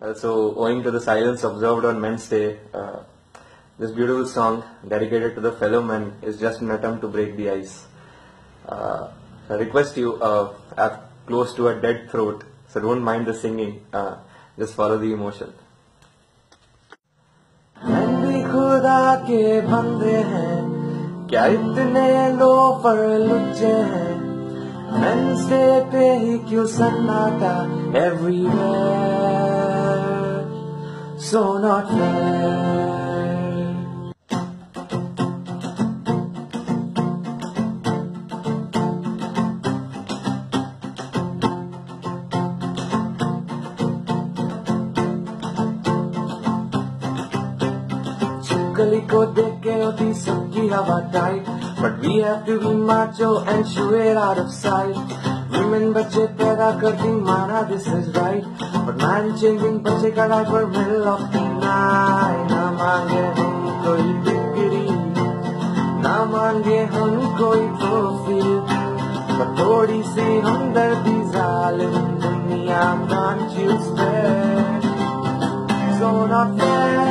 Uh, so, owing to the silence observed on Men's Day, uh, this beautiful song dedicated to the fellow men is just an attempt to break the ice. Uh, I request you, uh, I'm close to a dead throat, so don't mind the singing, uh, just follow the emotion. भी खुदा के बंदे हैं क्या इतने loafer लुच्चे हैं Wednesday पे ही क्यों सन्नाटा everywhere so not fair गली को देख के होती सबकी हवा tight but we have to be macho and show it out of sight women बच्चे पैदा करती माना this is right but man changing बच्चे का diaper middle of the night ना मांगे हम कोई डिग्री ना मांगे हम कोई ट्रॉफी पर थोड़ी सी हमदर्दी जालिम दुनिया can't you spare so not fair,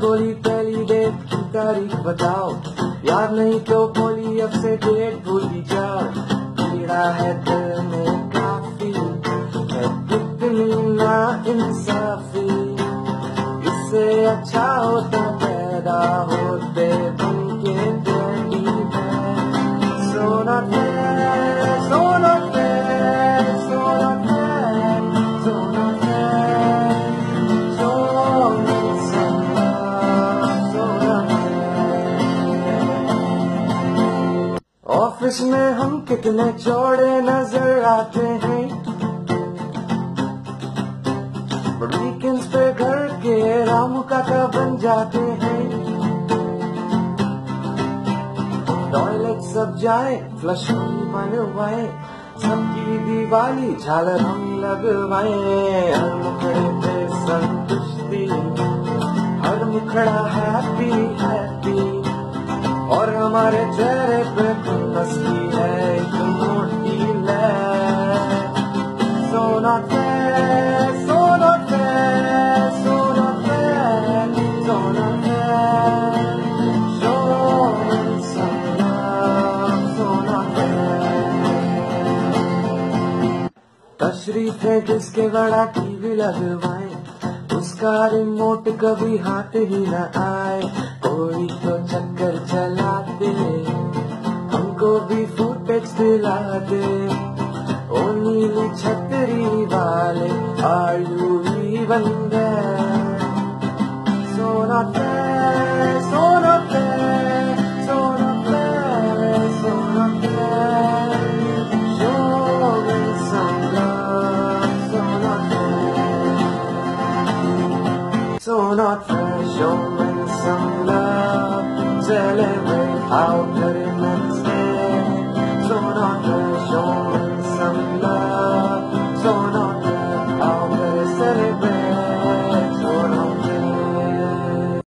बोली पहली डेट की तारीख बताओ याद नहीं तो बोली अब से डेट भूली जाओ। कीड़ा है दिल में काफ़ी है कितनी ना इंसाफी इससे अच्छा होता पैदा होते डैडी सोना सोना ऑफ़िस में हम कितने चौड़े नज़र आते हैं। वीकेंड्स पे घर के राम काका बन जाते हैं। टॉयलेट सब जाए फ्लश बनवाए, सबकी दिवाली झालर हम लगवाए। हर मुखड़े पे संतुष्टि, हर मुखड़ा हैप्पी हैप्पी और हमारे चेहरे तशरीफ़ है जिसके बड़ा टीवी लगवाए। उसका रिमोट कभी हाथ ही न आए। कोई तो चक्कर चला दे हमको भी फुटेज दिला दे। ओ नीली छतरी वाले are you even there not fair show me some love celebrate our pyramids